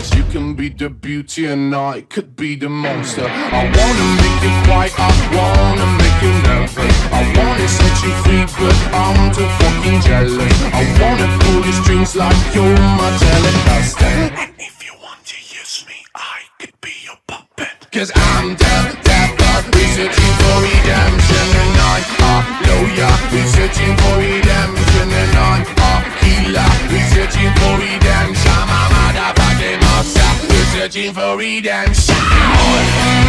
Cause you can be the beauty and I could be the monster. I wanna make you quiet, I wanna make you nervous I wanna set you free but I'm too fucking jealous. I wanna pull your strings like you're my telecaster. And if you want to use me, I could be your puppet. Cause I'm the devil, researching for motherfucking for redemption